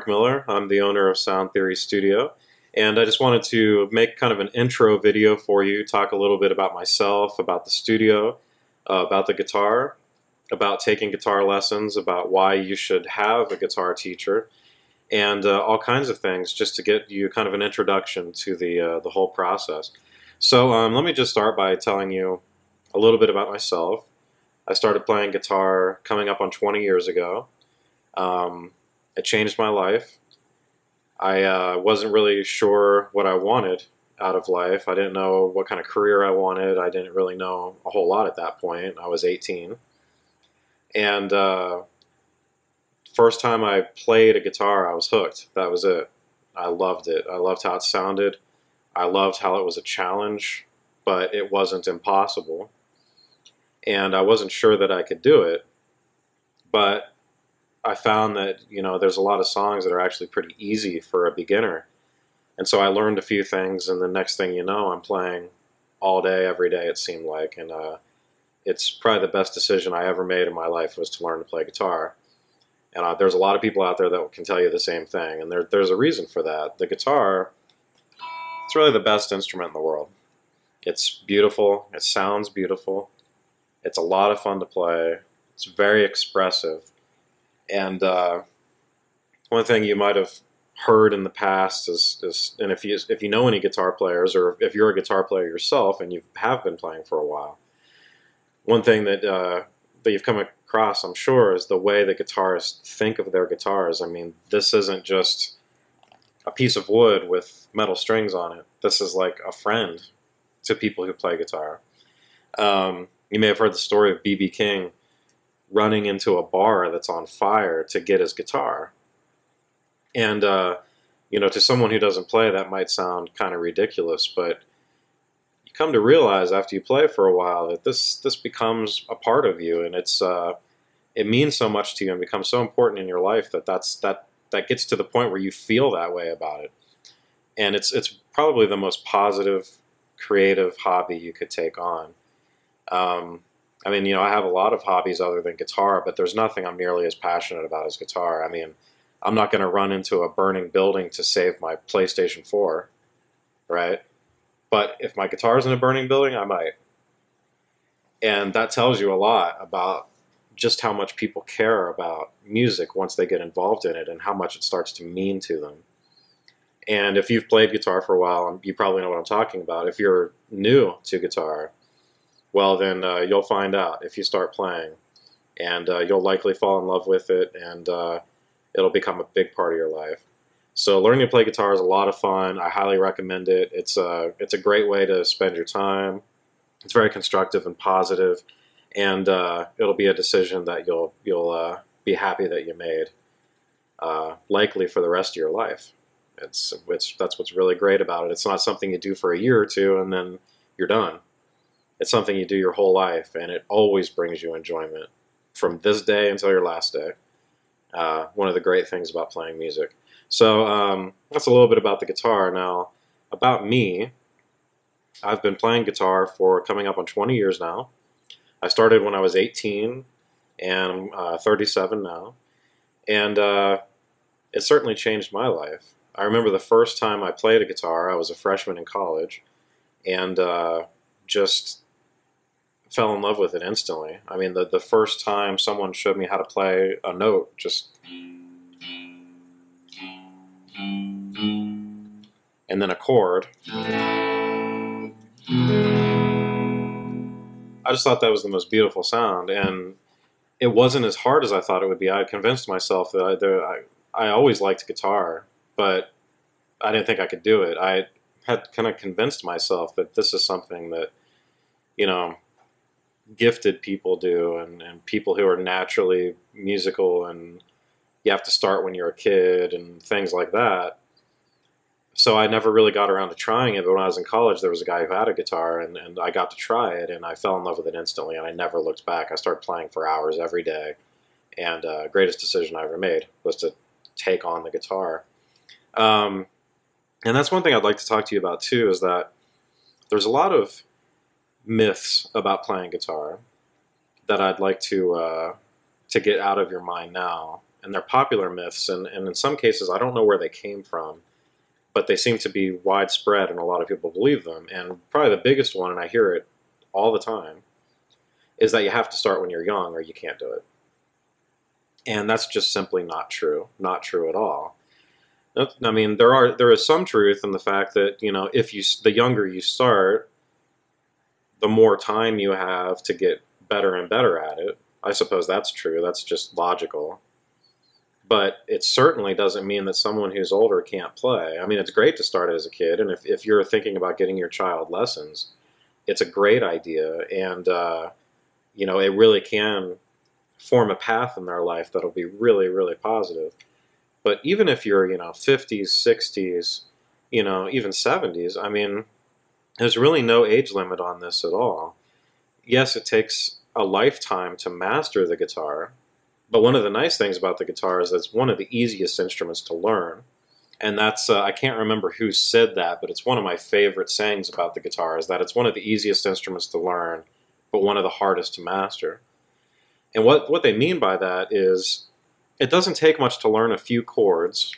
Marc Miller. I'm the owner of Sound Theory Studio. And I just wanted to make kind of an intro video for you, talk a little bit about myself, about the studio, uh, about the guitar, about taking guitar lessons, about why you should have a guitar teacher, and uh, all kinds of things just to get you kind of an introduction to the, uh, the whole process. So um, let me just start by telling you a little bit about myself. I started playing guitar coming up on 20 years ago. Um, it changed my life. I uh, wasn't really sure what I wanted out of life. I didn't know what kind of career I wanted. I didn't really know a whole lot at that point. I was 18. And uh, first time I played a guitar, I was hooked. That was it. I loved it. I loved how it sounded. I loved how it was a challenge, but it wasn't impossible. And I wasn't sure that I could do it. But I found that, you know, there's a lot of songs that are actually pretty easy for a beginner. And so I learned a few things, and the next thing you know, I'm playing all day, every day, it seemed like. And uh, it's probably the best decision I ever made in my life was to learn to play guitar. And uh, there's a lot of people out there that can tell you the same thing. And there, there's a reason for that. The guitar, it's really the best instrument in the world. It's beautiful. It sounds beautiful. It's a lot of fun to play. It's very expressive. And uh, one thing you might have heard in the past is, is, and if you if you know any guitar players, or if you're a guitar player yourself and you have been playing for a while, one thing that uh, that you've come across, I'm sure, is the way that guitarists think of their guitars. I mean, this isn't just a piece of wood with metal strings on it. This is like a friend to people who play guitar. Um, you may have heard the story of B.B. King running into a bar that's on fire to get his guitar. And, uh, you know, to someone who doesn't play, that might sound kind of ridiculous, but you come to realize after you play for a while that this this becomes a part of you, and it's uh, it means so much to you and becomes so important in your life that that's that that gets to the point where you feel that way about it. And it's it's probably the most positive, creative hobby you could take on. Um, I mean, you know, I have a lot of hobbies other than guitar, but there's nothing I'm nearly as passionate about as guitar. I mean, I'm not going to run into a burning building to save my PlayStation 4, right? But if my guitar's in a burning building, I might. And that tells you a lot about just how much people care about music once they get involved in it and how much it starts to mean to them. And if you've played guitar for a while, you probably know what I'm talking about. If you're new to guitar, well, then uh, you'll find out if you start playing. And uh, you'll likely fall in love with it, and uh, it'll become a big part of your life. So learning to play guitar is a lot of fun. I highly recommend it. It's a, it's a great way to spend your time. It's very constructive and positive, and uh, it'll be a decision that you'll, you'll uh, be happy that you made, uh, likely for the rest of your life. It's, it's, that's what's really great about it. It's not something you do for a year or two and then you're done it's something you do your whole life, and it always brings you enjoyment from this day until your last day. Uh, one of the great things about playing music. So um, that's a little bit about the guitar. Now, about me, I've been playing guitar for coming up on 20 years now. I started when I was 18, and I'm uh, 37 now. And uh, it certainly changed my life. I remember the first time I played a guitar, I was a freshman in college, and uh, just fell in love with it instantly. I mean, the, the first time someone showed me how to play a note, just. And then a chord. I just thought that was the most beautiful sound. And it wasn't as hard as I thought it would be. I convinced myself that I, I, I always liked guitar, but I didn't think I could do it. I had kind of convinced myself that this is something that, you know, gifted people do and, and people who are naturally musical and you have to start when you're a kid and things like that. So I never really got around to trying it, but when I was in college, there was a guy who had a guitar, and, and I got to try it, and I fell in love with it instantly, and I never looked back. I started playing for hours every day, and uh, greatest decision I ever made was to take on the guitar. Um, and that's one thing I'd like to talk to you about too, is that there's a lot of myths about playing guitar that I'd like to uh, to get out of your mind now. and they're popular myths, and, and in some cases, I don't know where they came from, but they seem to be widespread, and a lot of people believe them. And probably the biggest one, and I hear it all the time, is that you have to start when you're young or you can't do it. And that's just simply not true. Not true at all. I mean, there are there is some truth in the fact that you know if you the younger you start, the more time you have to get better and better at it. I suppose that's true. That's just logical. But it certainly doesn't mean that someone who's older can't play. I mean, it's great to start as a kid, and if, if you're thinking about getting your child lessons, it's a great idea, and uh, you know it really can form a path in their life that'll be really, really positive. But even if you're, you know, 50s, 60s, you know, even 70s, I mean, there's really no age limit on this at all. Yes, it takes a lifetime to master the guitar, but one of the nice things about the guitar is it's one of the easiest instruments to learn. And that's, uh, I can't remember who said that, but it's one of my favorite sayings about the guitar is that it's one of the easiest instruments to learn, but one of the hardest to master. And what, what they mean by that is it doesn't take much to learn a few chords.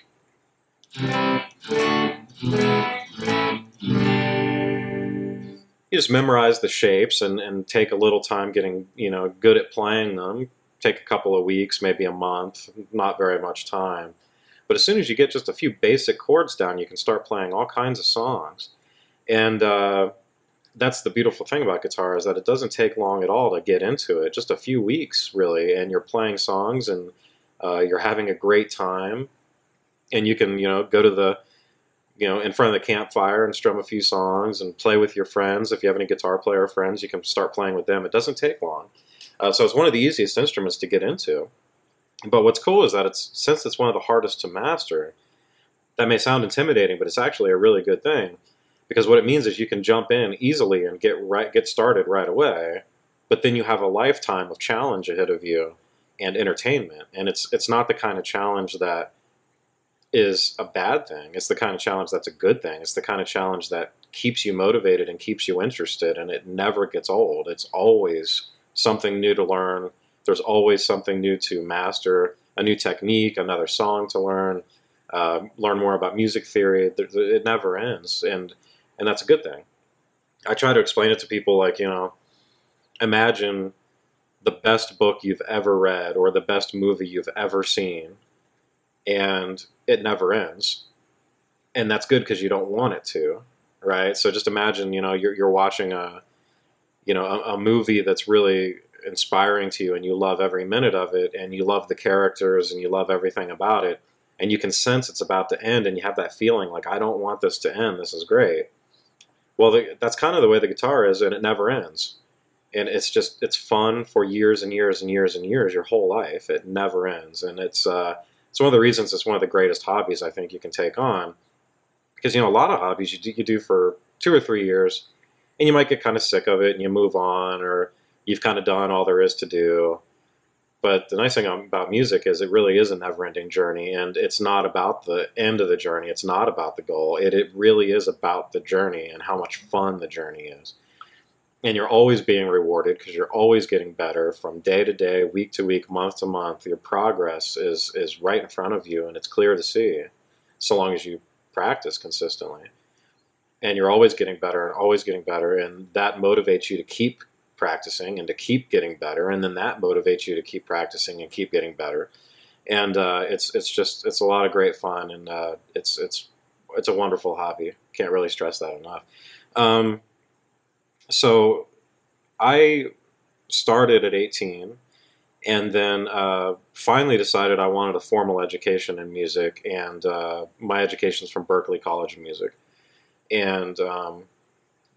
You just memorize the shapes and, and take a little time getting you know good at playing them. Take a couple of weeks, maybe a month, not very much time. But as soon as you get just a few basic chords down, you can start playing all kinds of songs. And uh, that's the beautiful thing about guitar is that it doesn't take long at all to get into it. Just a few weeks, really, and you're playing songs and uh, you're having a great time, and you can you know go to the you know in front of the campfire and strum a few songs and play with your friends. If you have any guitar player friends, you can start playing with them. It doesn't take long, uh, so it's one of the easiest instruments to get into. But what's cool is that it's since it's one of the hardest to master. That may sound intimidating, but it's actually a really good thing because what it means is you can jump in easily and get right get started right away but then you have a lifetime of challenge ahead of you and entertainment. And it's it's not the kind of challenge that is a bad thing. It's the kind of challenge that's a good thing. It's the kind of challenge that keeps you motivated and keeps you interested and it never gets old. It's always something new to learn. There's always something new to master, a new technique, another song to learn, uh, learn more about music theory. It never ends, and and that's a good thing. I try to explain it to people like you know, imagine the best book you've ever read or the best movie you've ever seen, and it never ends. And that's good because you don't want it to, right? So just imagine, you know, you're, you're watching a, you know, a, a movie that's really inspiring to you and you love every minute of it and you love the characters and you love everything about it and you can sense it's about to end and you have that feeling like I don't want this to end. This is great. Well, the, that's kind of the way the guitar is, and it never ends and it's just it's fun for years and years and years and years, your whole life. It never ends, and it's uh, it's one of the reasons it's one of the greatest hobbies I think you can take on. Because you know a lot of hobbies you do, you do for two or three years, and you might get kind of sick of it and you move on, or you've kind of done all there is to do. But the nice thing about music is it really is a never-ending journey, and it's not about the end of the journey. It's not about the goal. It it really is about the journey and how much fun the journey is and you're always being rewarded because you're always getting better from day to day, week to week, month to month. Your progress is is right in front of you, and it's clear to see, so long as you practice consistently. And you're always getting better and always getting better, and that motivates you to keep practicing and to keep getting better, and then that motivates you to keep practicing and keep getting better. And uh, it's it's just it's a lot of great fun, and uh, it's it's it's a wonderful hobby. Can't really stress that enough. Um, so I started at 18 and then uh, finally decided I wanted a formal education in music, and uh, my education is from Berklee College of Music, and um,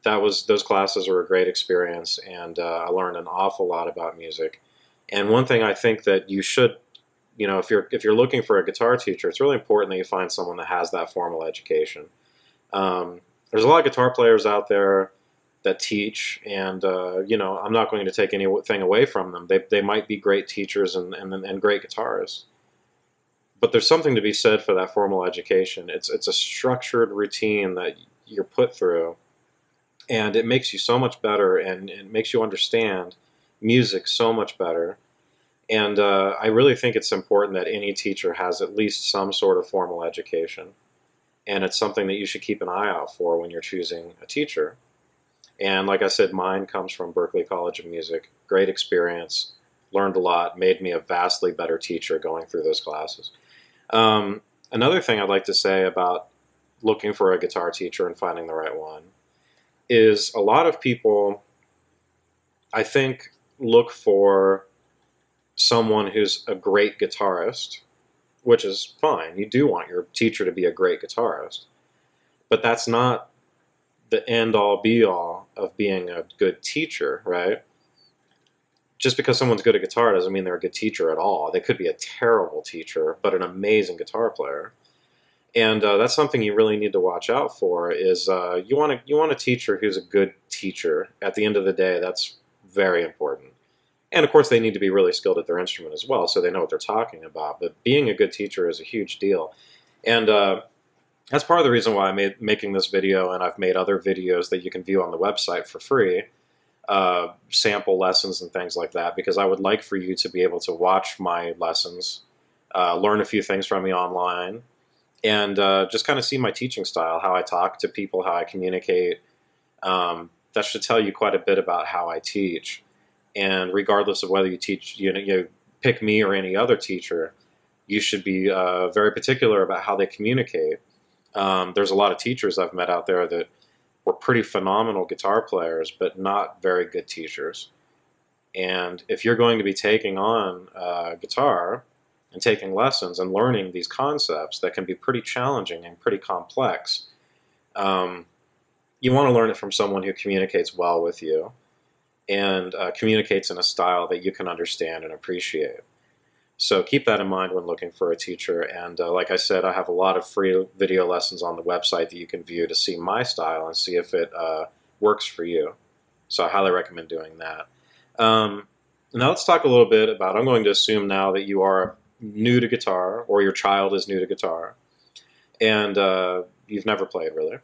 that was those classes were a great experience, and uh, I learned an awful lot about music. And one thing I think that you should, you know, if you're if you're looking for a guitar teacher, it's really important that you find someone that has that formal education. Um, there's a lot of guitar players out there that teach, and uh, you know, I'm not going to take anything away from them. They, they might be great teachers and, and, and great guitarists, but there's something to be said for that formal education. It's it's a structured routine that you're put through, and it makes you so much better, and it makes you understand music so much better. And uh, I really think it's important that any teacher has at least some sort of formal education. And it's something that you should keep an eye out for when you're choosing a teacher. And like I said, mine comes from Berklee College of Music. Great experience, learned a lot, made me a vastly better teacher going through those classes. Um, another thing I'd like to say about looking for a guitar teacher and finding the right one is a lot of people, I think, look for someone who's a great guitarist, which is fine. You do want your teacher to be a great guitarist. But that's not the end all be all of being a good teacher, right? Just because someone's good at guitar doesn't mean they're a good teacher at all. They could be a terrible teacher, but an amazing guitar player. And uh, that's something you really need to watch out for. Is uh, you want to you want a teacher who's a good teacher. At the end of the day, that's very important. And of course, they need to be really skilled at their instrument as well, so they know what they're talking about. But being a good teacher is a huge deal. And uh, that's part of the reason why I'm made, making this video, and I've made other videos that you can view on the website for free, uh, sample lessons and things like that, because I would like for you to be able to watch my lessons, uh, learn a few things from me online, and uh, just kind of see my teaching style, how I talk to people, how I communicate. Um, that should tell you quite a bit about how I teach and regardless of whether you teach, you know, you pick me or any other teacher, you should be uh, very particular about how they communicate. Um, there's a lot of teachers I've met out there that were pretty phenomenal guitar players, but not very good teachers. And if you're going to be taking on uh, guitar and taking lessons and learning these concepts that can be pretty challenging and pretty complex, um, you want to learn it from someone who communicates well with you and uh, communicates in a style that you can understand and appreciate. So keep that in mind when looking for a teacher. And uh, like I said, I have a lot of free video lessons on the website that you can view to see my style and see if it uh, works for you. So I highly recommend doing that. Um, now let's talk a little bit about, I'm going to assume now that you are new to guitar or your child is new to guitar and uh, you've never played really.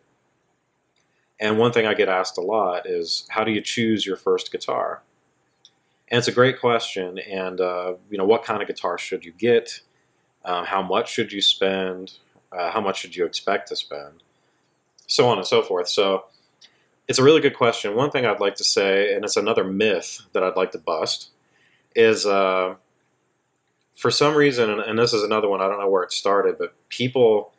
And one thing I get asked a lot is, how do you choose your first guitar? And it's a great question. And uh, you know, what kind of guitar should you get? Uh, how much should you spend? Uh, how much should you expect to spend? So on and so forth. So it's a really good question. One thing I'd like to say, and it's another myth that I'd like to bust, is uh, for some reason, and, and this is another one. I don't know where it started, but people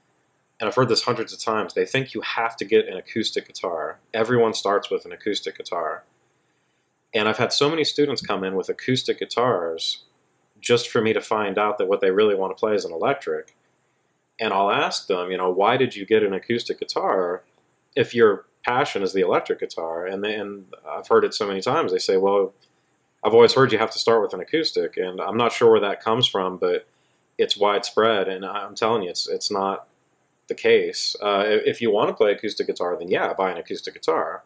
and I've heard this hundreds of times, they think you have to get an acoustic guitar. Everyone starts with an acoustic guitar. And I've had so many students come in with acoustic guitars just for me to find out that what they really want to play is an electric. And I'll ask them, you know, why did you get an acoustic guitar if your passion is the electric guitar? And, and I've heard it so many times. They say, well, I've always heard you have to start with an acoustic. And I'm not sure where that comes from, but it's widespread. And I'm telling you, it's, it's not the case. Uh, if you want to play acoustic guitar, then yeah, buy an acoustic guitar.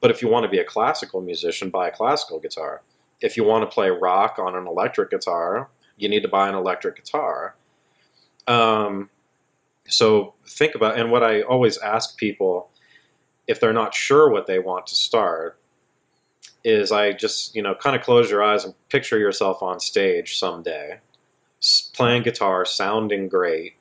But if you want to be a classical musician, buy a classical guitar. If you want to play rock on an electric guitar, you need to buy an electric guitar. Um, so think about, and what I always ask people, if they're not sure what they want to start, is I just, you know, kind of close your eyes and picture yourself on stage someday, playing guitar, sounding great,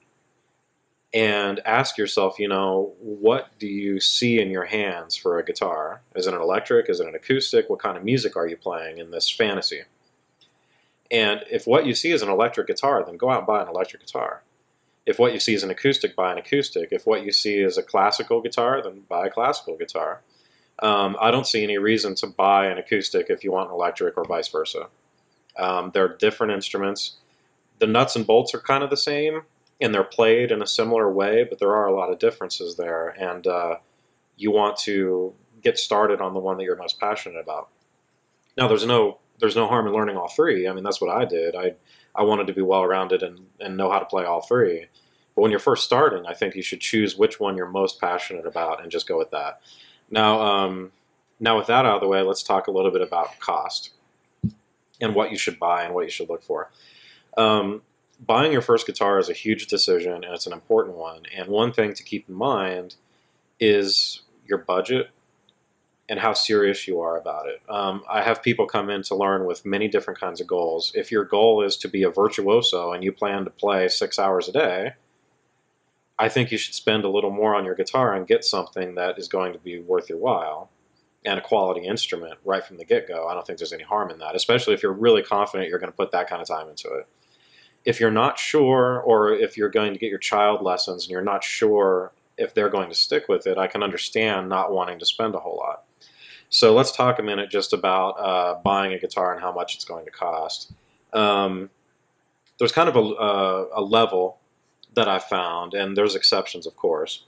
and ask yourself, you know, what do you see in your hands for a guitar? Is it an electric? Is it an acoustic? What kind of music are you playing in this fantasy? And if what you see is an electric guitar, then go out and buy an electric guitar. If what you see is an acoustic, buy an acoustic. If what you see is a classical guitar, then buy a classical guitar. Um, I don't see any reason to buy an acoustic if you want an electric or vice versa. Um, they're different instruments. The nuts and bolts are kind of the same, and they're played in a similar way, but there are a lot of differences there, and uh, you want to get started on the one that you're most passionate about. Now, there's no there's no harm in learning all three. I mean, that's what I did. I I wanted to be well rounded and and know how to play all three. But when you're first starting, I think you should choose which one you're most passionate about and just go with that. Now, um, now with that out of the way, let's talk a little bit about cost and what you should buy and what you should look for. Um, buying your first guitar is a huge decision and it's an important one. And one thing to keep in mind is your budget and how serious you are about it. Um, I have people come in to learn with many different kinds of goals. If your goal is to be a virtuoso and you plan to play six hours a day, I think you should spend a little more on your guitar and get something that is going to be worth your while and a quality instrument right from the get go. I don't think there's any harm in that, especially if you're really confident you're going to put that kind of time into it. If you're not sure, or if you're going to get your child lessons and you're not sure if they're going to stick with it, I can understand not wanting to spend a whole lot. So let's talk a minute just about uh, buying a guitar and how much it's going to cost. Um, there's kind of a, uh, a level that I found, and there's exceptions, of course,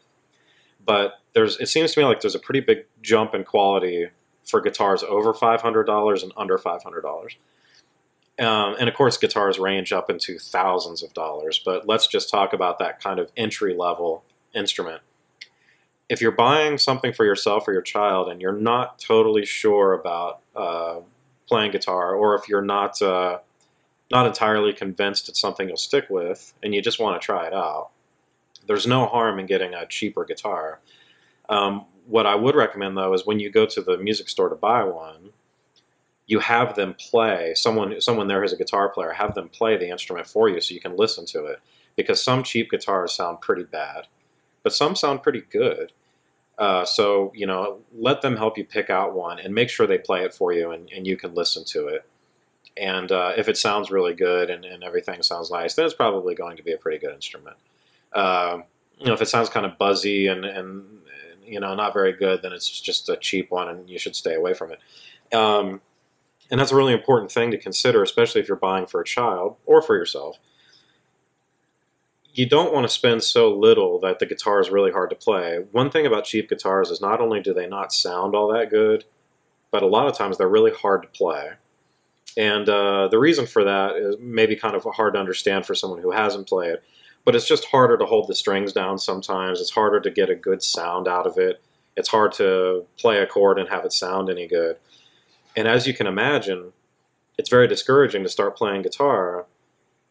but there's it seems to me like there's a pretty big jump in quality for guitars over $500 and under $500. Um, and of course, guitars range up into thousands of dollars, but let's just talk about that kind of entry level instrument if you're buying something for yourself or your child and you're not totally sure about uh, playing guitar, or if you're not uh, not entirely convinced it's something you'll stick with, and you just want to try it out, there's no harm in getting a cheaper guitar. Um, what I would recommend though is when you go to the music store to buy one, you have them play. Someone someone there who's a guitar player, have them play the instrument for you so you can listen to it. Because some cheap guitars sound pretty bad, but some sound pretty good. Uh, so, you know, let them help you pick out one and make sure they play it for you and, and you can listen to it. And uh, if it sounds really good and, and, everything sounds nice, then it's probably going to be a pretty good instrument. Uh, you know, if it sounds kind of buzzy and, and, you know, not very good, then it's just a cheap one and you should stay away from it. Um, and that's a really important thing to consider, especially if you're buying for a child or for yourself you don't want to spend so little that the guitar is really hard to play. One thing about cheap guitars is not only do they not sound all that good, but a lot of times they're really hard to play. And uh, the reason for that is maybe kind of hard to understand for someone who hasn't played, but it's just harder to hold the strings down sometimes. It's harder to get a good sound out of it. It's hard to play a chord and have it sound any good. And as you can imagine, it's very discouraging to start playing guitar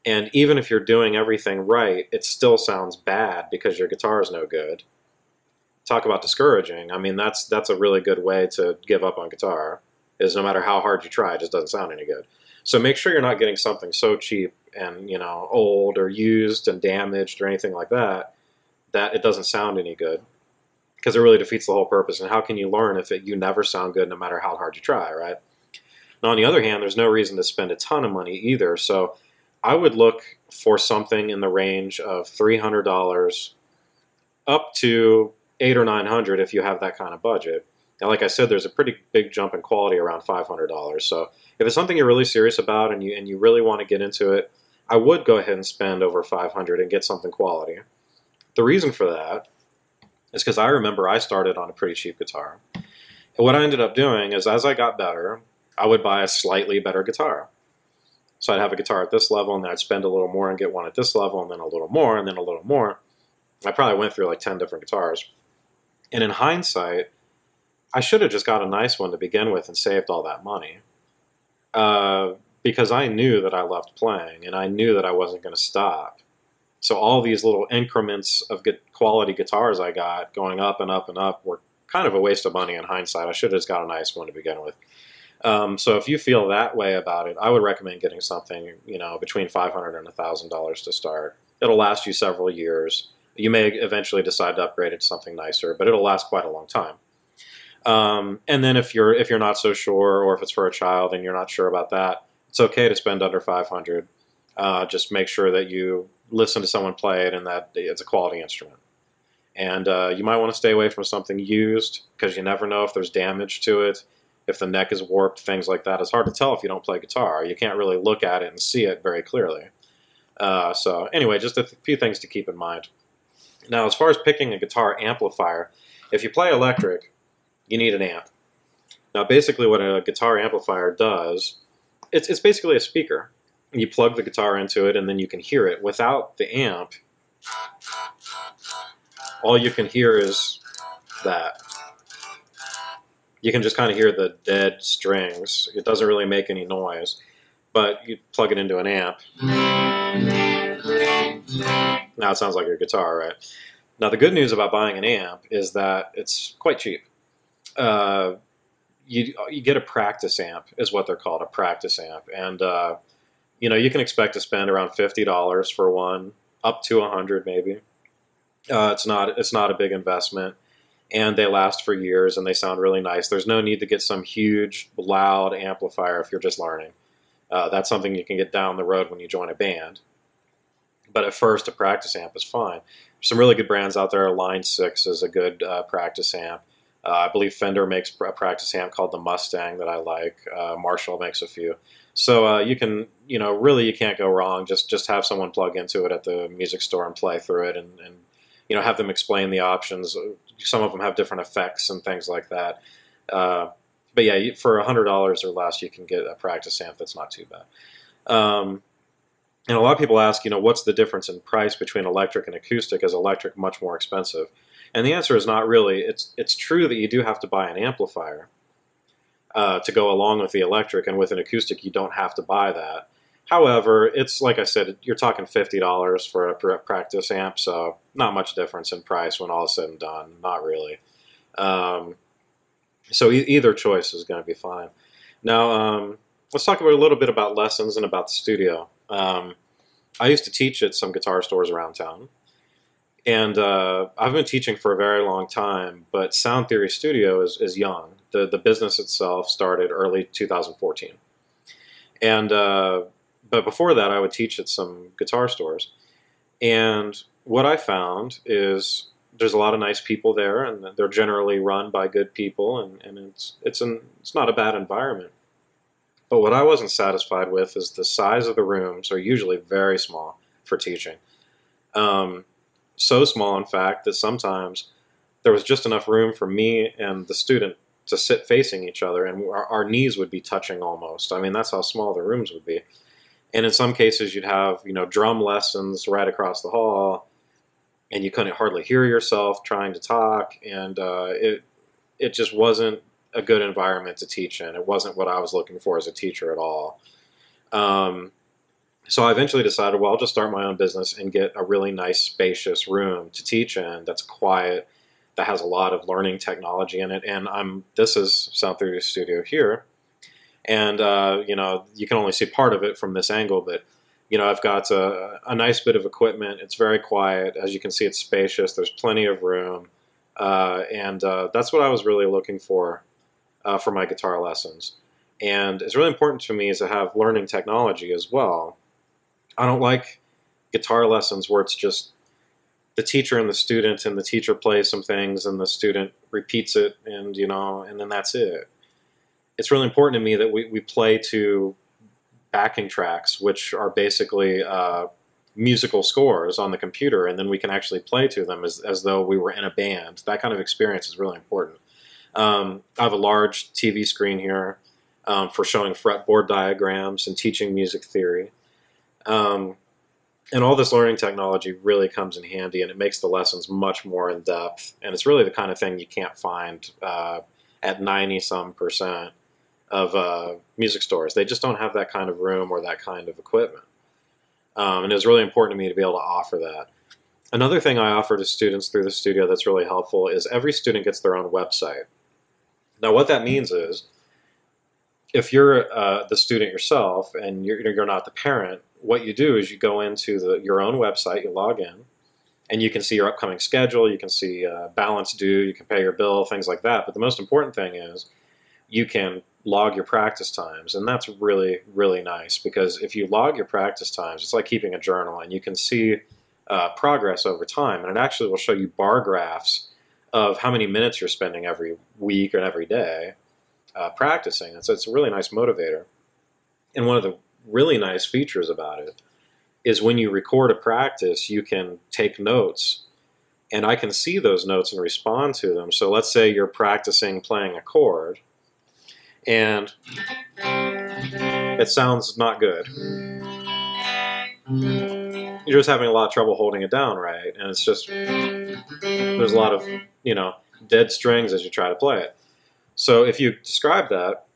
and even if you're doing everything right, it still sounds bad because your guitar is no good. Talk about discouraging. I mean, that's that's a really good way to give up on guitar. Is no matter how hard you try, it just doesn't sound any good. So make sure you're not getting something so cheap and you know old or used and damaged or anything like that that it doesn't sound any good because it really defeats the whole purpose. And how can you learn if it, you never sound good no matter how hard you try, right? Now, on the other hand, there's no reason to spend a ton of money either. So I would look for something in the range of three hundred dollars up to eight or nine hundred if you have that kind of budget. And like I said, there's a pretty big jump in quality around five hundred dollars. So if it's something you're really serious about and you and you really want to get into it, I would go ahead and spend over five hundred and get something quality. The reason for that is because I remember I started on a pretty cheap guitar. And what I ended up doing is as I got better, I would buy a slightly better guitar. So I'd have a guitar at this level, and then I'd spend a little more and get one at this level, and then a little more, and then a little more. I probably went through like 10 different guitars. And in hindsight, I should have just got a nice one to begin with and saved all that money. Uh, because I knew that I loved playing, and I knew that I wasn't going to stop. So all these little increments of good quality guitars I got going up and up and up were kind of a waste of money in hindsight. I should have just got a nice one to begin with. Um, so if you feel that way about it, I would recommend getting something, you know, between five hundred and thousand dollars to start. It'll last you several years. You may eventually decide to upgrade it to something nicer, but it'll last quite a long time. Um, and then if you're if you're not so sure, or if it's for a child and you're not sure about that, it's okay to spend under five hundred. Uh, just make sure that you listen to someone play it and that it's a quality instrument. And uh, you might want to stay away from something used because you never know if there's damage to it if the neck is warped, things like that. It's hard to tell if you don't play guitar. You can't really look at it and see it very clearly. Uh, so anyway, just a few things to keep in mind. Now, as far as picking a guitar amplifier, if you play electric, you need an amp. Now, basically what a guitar amplifier does, it's, it's basically a speaker. You plug the guitar into it and then you can hear it. Without the amp, all you can hear is that you can just kind of hear the dead strings. It doesn't really make any noise, but you plug it into an amp. Now it sounds like your guitar, right? Now the good news about buying an amp is that it's quite cheap. Uh, you you get a practice amp is what they're called a practice amp, and uh, you know you can expect to spend around fifty dollars for one, up to a hundred maybe. Uh, it's not it's not a big investment, and they last for years and they sound really nice. There's no need to get some huge loud amplifier if you're just learning. Uh, that's something you can get down the road when you join a band. But at first, a practice amp is fine. some really good brands out there. Line Six is a good uh, practice amp. Uh, I believe Fender makes a practice amp called the Mustang that I like. Uh, Marshall makes a few. So uh, you can, you know, really you can't go wrong. Just just have someone plug into it at the music store and play through it, and, and you know have them explain the options. Some of them have different effects and things like that. Uh, but yeah, for hundred dollars or less, you can get a practice amp that's not too bad. Um, and a lot of people ask, you know, what's the difference in price between electric and acoustic? Is electric much more expensive? And the answer is not really. It's it's true that you do have to buy an amplifier uh, to go along with the electric, and with an acoustic, you don't have to buy that. However, it's like I said, you're talking fifty dollars for a practice amp, so not much difference in price when all is said and done. Not really. Um, so e either choice is going to be fine. Now, um, let's talk about a little bit about lessons and about the studio. Um, I used to teach at some guitar stores around town. And uh, I've been teaching for a very long time, but Sound Theory Studio is, is young. The, the business itself started early 2014. And uh, but before that, I would teach at some guitar stores. And what I found is there's a lot of nice people there, and they're generally run by good people, and, and it's it's an it's not a bad environment. But what I wasn't satisfied with is the size of the rooms are usually very small for teaching. Um, so small, in fact, that sometimes there was just enough room for me and the student to sit facing each other, and our, our, knees would be touching almost. I mean, that's how small the rooms would be. And in some cases, you'd have you know drum lessons right across the hall, and you couldn't hardly hear yourself trying to talk, and uh, it it just wasn't a good environment to teach in. It wasn't what I was looking for as a teacher at all. Um, so I eventually decided, well, I'll just start my own business and get a really nice, spacious room to teach in that's quiet, that has a lot of learning technology in it. And I'm this is Sound Theory Studio here, and uh, you know you can only see part of it from this angle, but you know I've got a, a, nice bit of equipment. It's very quiet, as you can see. It's spacious. There's plenty of room, uh, and uh, that's what I was really looking for uh, for my guitar lessons. And it's really important to me is to have learning technology as well. I don't like guitar lessons where it's just the teacher and the student and the teacher plays some things and the student repeats it and you know and then that's it. It's really important to me that we, we play to backing tracks which are basically uh, musical scores on the computer and then we can actually play to them as, as though we were in a band. That kind of experience is really important. Um, I have a large TV screen here um, for showing fretboard diagrams and teaching music theory. Um, and all this learning technology really comes in handy and it makes the lessons much more in depth. And it's really the kind of thing you can't find uh, at 90 some percent of uh, music stores. They just don't have that kind of room or that kind of equipment. Um, and it was really important to me to be able to offer that. Another thing I offer to students through the studio that's really helpful is every student gets their own website. Now, what that means is if you're uh, the student yourself and you're, you're not the parent, what you do is you go into the, your own website, you log in, and you can see your upcoming schedule, you can see uh, balance due, you can pay your bill, things like that. But the most important thing is you can log your practice times, and that's really, really nice because if you log your practice times, it's like keeping a journal, and you can see uh, progress over time, and it actually will show you bar graphs of how many minutes you're spending every week or every day uh, practicing. And so it's a really nice motivator. And one of the really nice features about it is when you record a practice, you can take notes and I can see those notes and respond to them. So let's say you're practicing playing a chord and it sounds not good. You're just having a lot of trouble holding it down, right? And it's just, there's a lot of you know, dead strings as you try to play it. So if you describe that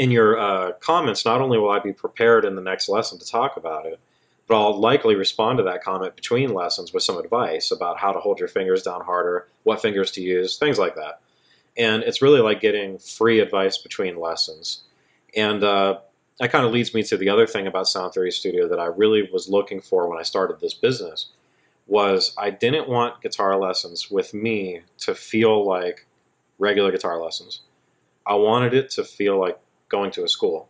in your uh, comments, not only will I be prepared in the next lesson to talk about it, but I'll likely respond to that comment between lessons with some advice about how to hold your fingers down harder, what fingers to use, things like that. and it's really like getting free advice between lessons. And uh, that kind of leads me to the other thing about Sound Theory Studio that I really was looking for when I started this business was I didn't want guitar lessons with me to feel like regular guitar lessons. I wanted it to feel like going to a school.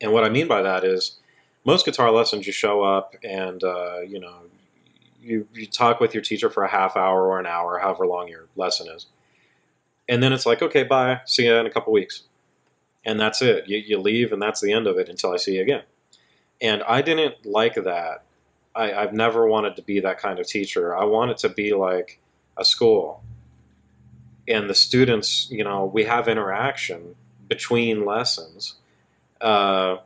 And what I mean by that is most guitar lessons you show up and uh, you know you, you talk with your teacher for a half hour or an hour, however long your lesson is. And then it's like, okay, bye, see you in a couple weeks. And that's it. You, you leave and that's the end of it until I see you again. And I didn't like that. I, I've never wanted to be that kind of teacher. I want it to be like a school. And the students, you know, we have interaction between lessons. Uh,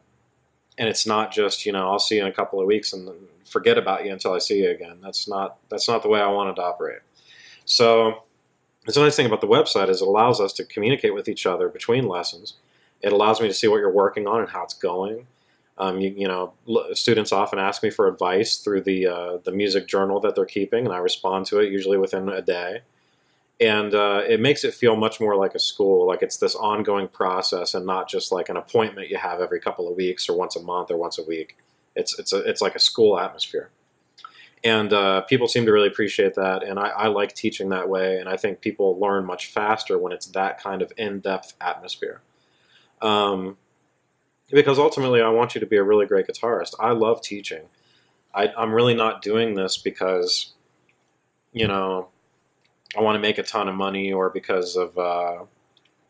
and it's not just you know I'll see you in a couple of weeks and forget about you until I see you again. That's not that's not the way I wanted to operate. So the nice thing about the website is it allows us to communicate with each other between lessons. It allows me to see what you're working on and how it's going. Um, you, you, know, students often ask me for advice through the uh, the music journal that they're keeping, and I respond to it usually within a day and uh, it makes it feel much more like a school like it's this ongoing process and not just like an appointment you have every couple of weeks or once a month or once a week. It's it's a, it's like a school atmosphere. And uh, people seem to really appreciate that and I, I, like teaching that way and i think people learn much faster when it's that kind of in-depth atmosphere. Um, because ultimately i want you to be a really great guitarist. I love teaching. I, i'm really not doing this because you know I want to make a ton of money or because of uh,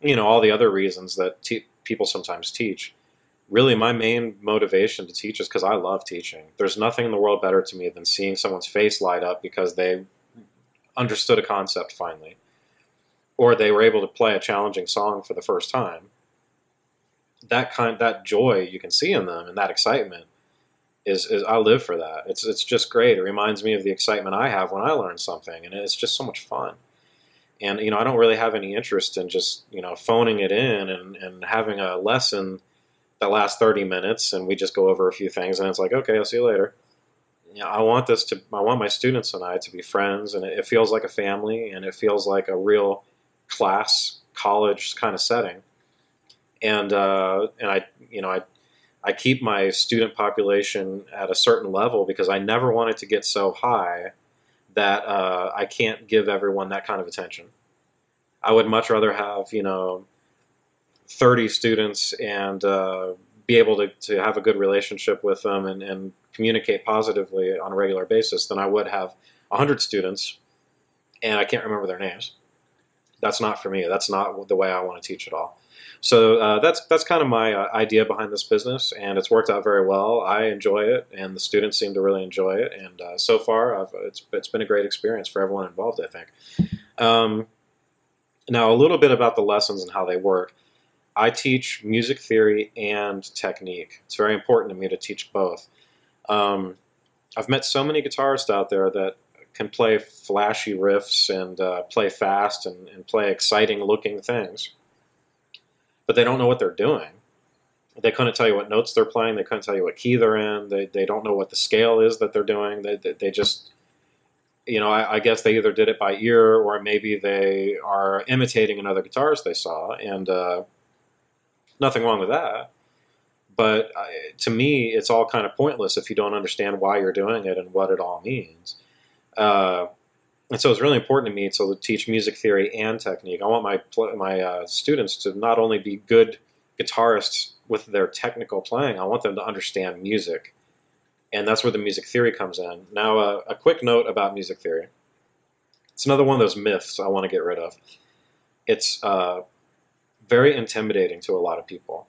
you know all the other reasons that te- people sometimes teach. Really, my main motivation to teach is because I love teaching. There's nothing in the world better to me than seeing someone's face light up because they understood a concept finally, or they were able to play a challenging song for the first time. That kind, that joy you can see in them, and that excitement is, is I live for that. It's it's just great. It reminds me of the excitement I have when I learn something, and it's just so much fun. And you know, I don't really have any interest in just you know phoning it in and, and having a lesson that lasts thirty minutes, and we just go over a few things, and it's like, okay, I'll see you later. You know, I want this to. I want my students and I to be friends, and it, it feels like a family, and it feels like a real class, college kind of setting. And uh, and I, you know, I I keep my student population at a certain level because I never want it to get so high that uh, I can't give everyone that kind of attention. I would much rather have, you know, 30 students and uh, be able to, to have a good relationship with them and, and communicate positively on a regular basis than I would have 100 students and I can't remember their names. That's not for me. That's not the way I want to teach at all. So uh, that's that's kind of my uh, idea behind this business, and it's worked out very well. I enjoy it, and the students seem to really enjoy it, and uh, so far, I've, it's it's been a great experience for everyone involved. I think. Um, now, a little bit about the lessons and how they work. I teach music theory and technique. It's very important to me to teach both. Um, I've met so many guitarists out there that can play flashy riffs and uh, play fast and, and play exciting looking things but they don't know what they're doing. They couldn't tell you what notes they're playing. They couldn't tell you what key they're in. They, they don't know what the scale is that they're doing. They, they, they just, you know, I, I, guess they either did it by ear or maybe they are imitating another guitarist they saw, and uh, nothing wrong with that. But uh, to me, it's all kind of pointless if you don't understand why you're doing it and what it all means. Uh, and so it's really important to me to teach music theory and technique. I want my my uh, students to not only be good guitarists with their technical playing, I want them to understand music, and that's where the music theory comes in. Now, uh, a quick note about music theory. It's another one of those myths I want to get rid of. It's uh, very intimidating to a lot of people,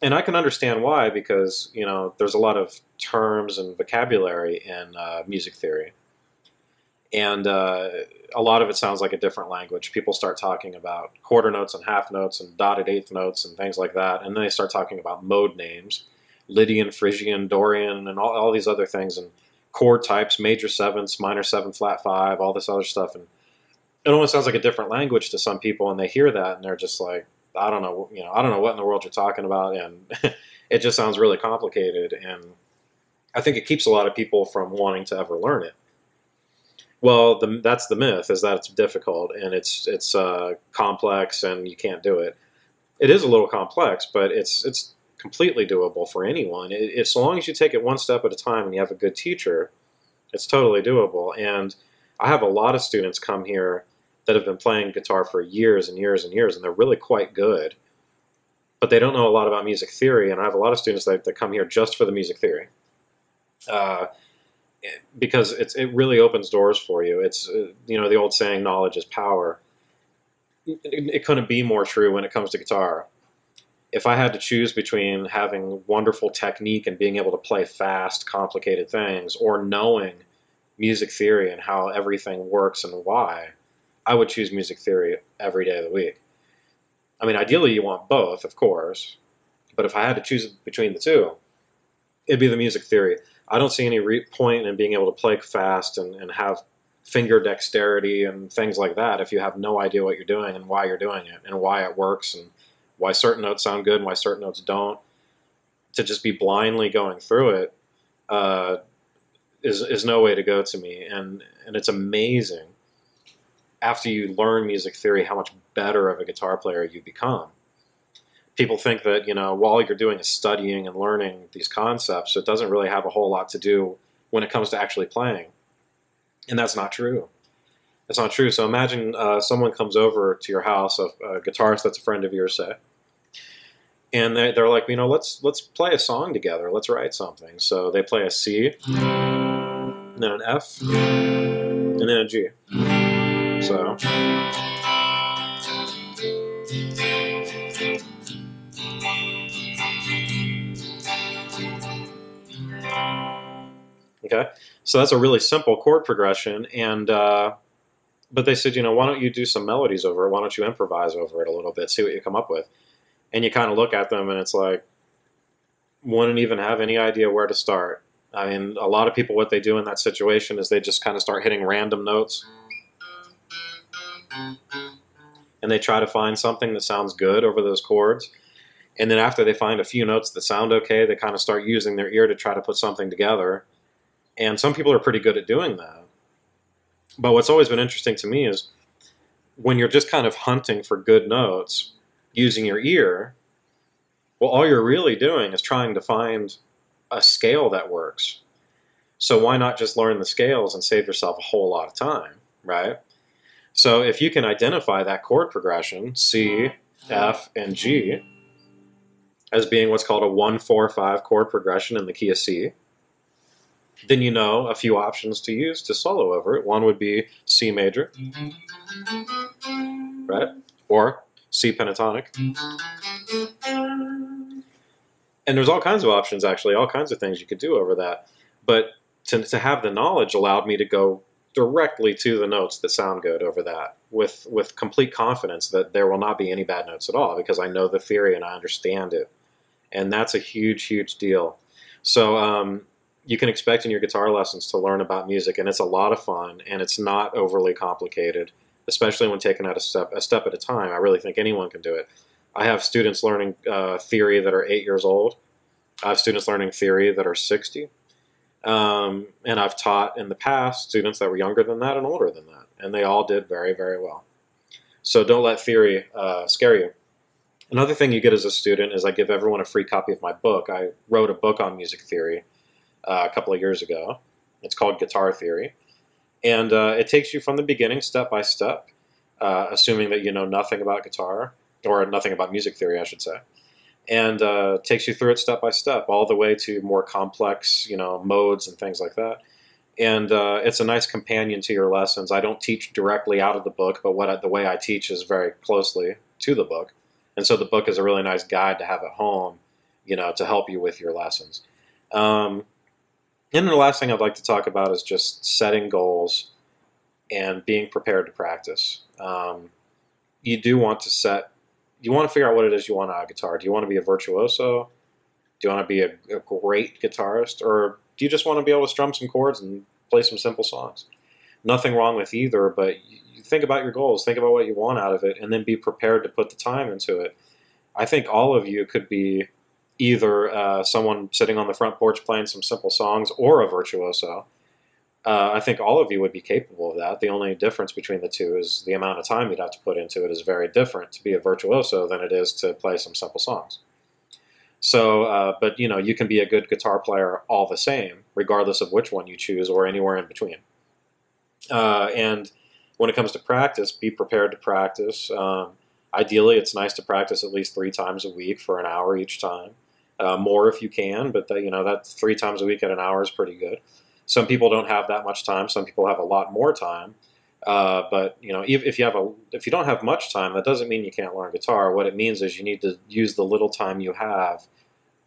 and I can understand why because you know there's a lot of terms and vocabulary in uh, music theory and uh, a lot of it sounds like a different language. People start talking about quarter notes and half notes and dotted eighth notes and things like that, and then they start talking about mode names, Lydian, Phrygian, Dorian, and all, all these other things, and chord types, major sevenths, minor seven, flat five, all this other stuff, and it almost sounds like a different language to some people, and they hear that and they're just like, I don't know, you know, I don't know what in the world you're talking about, and it just sounds really complicated, and I think it keeps a lot of people from wanting to ever learn it Well, the, that's the myth is that it's difficult and it's it's uh, complex and you can't do it. It is a little complex, but it's it's completely doable for anyone. It, so long as you take it one step at a time and you have a good teacher, it's totally doable. And I have a lot of students come here that have been playing guitar for years and years and years, and they're really quite good. But they don't know a lot about music theory, and I have a lot of students that, that come here just for the music theory. Uh, because it's it really opens doors for you. It's uh, you know the old saying, "Knowledge is power." It, it couldn't be more true when it comes to guitar. If I had to choose between having wonderful technique and being able to play fast, complicated things, or knowing music theory and how everything works and why, I would choose music theory every day of the week. I mean, ideally, you want both, of course, but if I had to choose between the two, it'd be the music theory. I don't see any re- point in being able to play fast and, and have finger dexterity and things like that if you have no idea what you're doing and why you're doing it and why it works and why certain notes sound good and why certain notes don't. To just be blindly going through it uh, is is no way to go to me, and and it's amazing after you learn music theory how much better of a guitar player you become people think that you know while you're doing is studying and learning these concepts, it doesn't really have a whole lot to do when it comes to actually playing, and that's not true. That's not true. So imagine uh, someone comes over to your house, a, a, guitarist that's a friend of yours, say, and they, they're like, you know, let's let's play a song together. Let's write something. So they play a C, and then an F, and then a G. So. Okay, so that's a really simple chord progression, and uh, but they said, you know, why don't you do some melodies over it? Why don't you improvise over it a little bit, see what you come up with? And you kind of look at them, and it's like, wouldn't even have any idea where to start. I mean, a lot of people, what they do in that situation is they just kind of start hitting random notes, and they try to find something that sounds good over those chords. And then after they find a few notes that sound okay, they kind of start using their ear to try to put something together and some people are pretty good at doing that. But what's always been interesting to me is when you're just kind of hunting for good notes using your ear, well, all you're really doing is trying to find a scale that works. So why not just learn the scales and save yourself a whole lot of time, right? So if you can identify that chord progression, C, mm-hmm. F, and G, as being what's called a 1 4 5 chord progression in the key of C, then you know a few options to use to solo over it. One would be C major, right? Or C pentatonic. And there's all kinds of options, actually, all kinds of things you could do over that. But to, to have the knowledge allowed me to go directly to the notes that sound good over that with, with complete confidence that there will not be any bad notes at all because I know the theory and I understand it. And that's a huge, huge deal. So, um, you can expect in your guitar lessons to learn about music, and it's a lot of fun, and it's not overly complicated, especially when taken at a step a step at a time. I really think anyone can do it. I have students learning uh, theory that are eight years old. I have students learning theory that are sixty, um, and I've taught in the past students that were younger than that and older than that, and they all did very very well. So don't let theory uh, scare you. Another thing you get as a student is I give everyone a free copy of my book. I wrote a book on music theory uh, a couple of years ago. It's called Guitar Theory. And uh, it takes you from the beginning, step by step, uh, assuming that you know nothing about guitar, or nothing about music theory, I should say. And uh, takes you through it step by step, all the way to more complex, you know, modes and things like that. And uh, it's a nice companion to your lessons. I don't teach directly out of the book, but what I, the way I teach is very closely to the book. And so the book is a really nice guide to have at home, you know, to help you with your lessons. Um, and the last thing I'd like to talk about is just setting goals and being prepared to practice. Um, you do want to set, you want to figure out what it is you want out of guitar. Do you want to be a virtuoso? Do you want to be a, a great guitarist? Or do you just want to be able to strum some chords and play some simple songs? Nothing wrong with either, but you think about your goals, think about what you want out of it, and then be prepared to put the time into it. I think all of you could be either uh, someone sitting on the front porch playing some simple songs or a virtuoso. Uh, I think all of you would be capable of that. The only difference between the two is the amount of time you'd have to put into it is very different to be a virtuoso than it is to play some simple songs. So, uh, but you know, you can be a good guitar player all the same, regardless of which one you choose or anywhere in between. Uh, and when it comes to practice, be prepared to practice. Um, ideally, it's nice to practice at least three times a week for an hour each time. Uh, more if you can, but the, you know that three times a week at an hour is pretty good. Some people don't have that much time. Some people have a lot more time. Uh, but you know, if, if, you have a if you don't have much time, that doesn't mean you can't learn guitar. What it means is you need to use the little time you have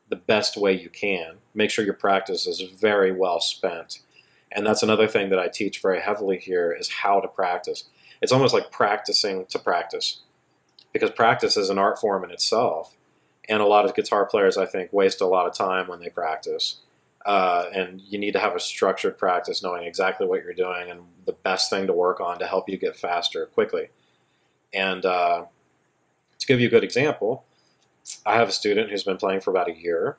the best way you can. Make sure your practice is very well spent. And that's another thing that I teach very heavily here is how to practice. It's almost like practicing to practice, because practice is an art form in itself. And a lot of guitar players, I think, waste a lot of time when they practice. Uh, and you need to have a structured practice, knowing exactly what you're doing and the best thing to work on to help you get faster quickly. And uh, to give you a good example, I have a student who's been playing for about a year,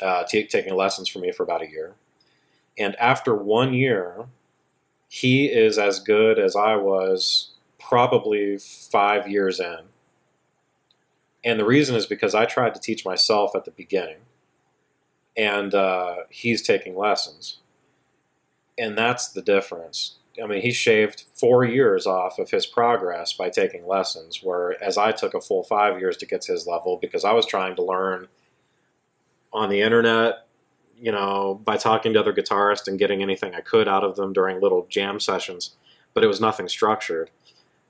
uh, t- taking lessons from me for about a year. And after one year, he is as good as I was probably five years in. And the reason is because I tried to teach myself at the beginning and uh, he's taking lessons. And that's the difference. I mean, he shaved four years off of his progress by taking lessons, whereas I took a full five years to get to his level because I was trying to learn on the internet, you know, by talking to other guitarists and getting anything I could out of them during little jam sessions, but it was nothing structured.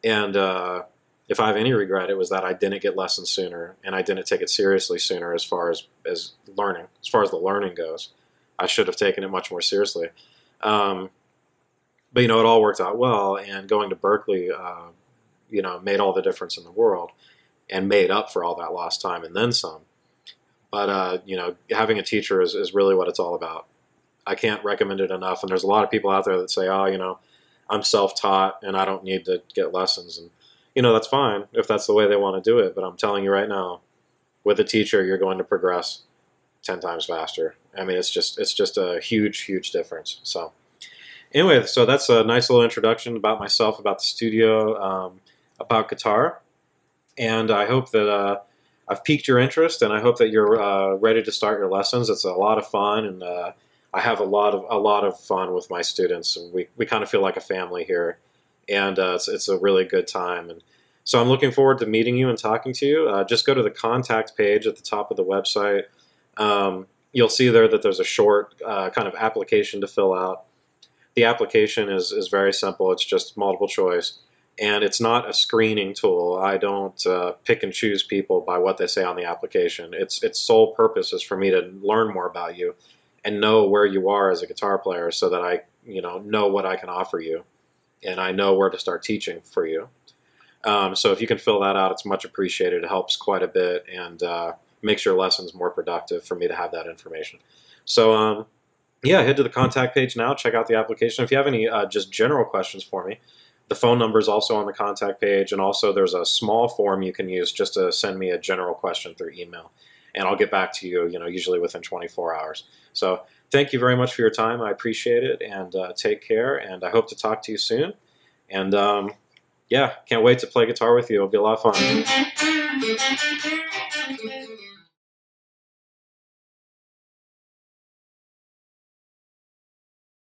And uh, if I have any regret, it was that I didn't get lessons sooner and I didn't take it seriously sooner as far as, as learning, as far as the learning goes. I should have taken it much more seriously. Um, but, you know, it all worked out well. And going to Berklee, uh, you know, made all the difference in the world and made up for all that lost time and then some. But, uh, you know, having a teacher is, is really what it's all about. I can't recommend it enough. And there's a lot of people out there that say, oh, you know, I'm self taught and I don't need to get lessons. And, you know, that's fine if that's the way they want to do it. But I'm telling you right now, with a teacher, you're going to progress ten times faster. I mean, it's just it's just a huge, huge difference. So, anyway, so that's a nice little introduction about myself, about the studio, um, about guitar, and I hope that uh, I've piqued your interest, and I hope that you're uh, ready to start your lessons. It's a lot of fun, and uh, I have a lot of a lot of fun with my students, and we we kind of feel like a family here and uh, it's, it's, a really good time. And so I'm looking forward to meeting you and talking to you. Uh, just go to the contact page at the top of the website. Um, you'll see there that there's a short uh, kind of application to fill out. The application is, is very simple. It's just multiple choice. And it's not a screening tool. I don't uh, pick and choose people by what they say on the application. Its its sole purpose is for me to learn more about you and know where you are as a guitar player, so that I you know know what I can offer you and I know where to start teaching for you. Um, so if you can fill that out, it's much appreciated. It helps quite a bit and uh, makes your lessons more productive for me to have that information. So um, yeah, head to the contact page now. Check out the application. If you have any uh, just general questions for me, the phone number is also on the contact page, and also there's a small form you can use just to send me a general question through email, and I'll get back to you. You know, usually within 24 hours. So thank you very much for your time. I appreciate it, and uh, take care. And I hope to talk to you soon. And um, yeah, can't wait to play guitar with you. It'll be a lot of fun.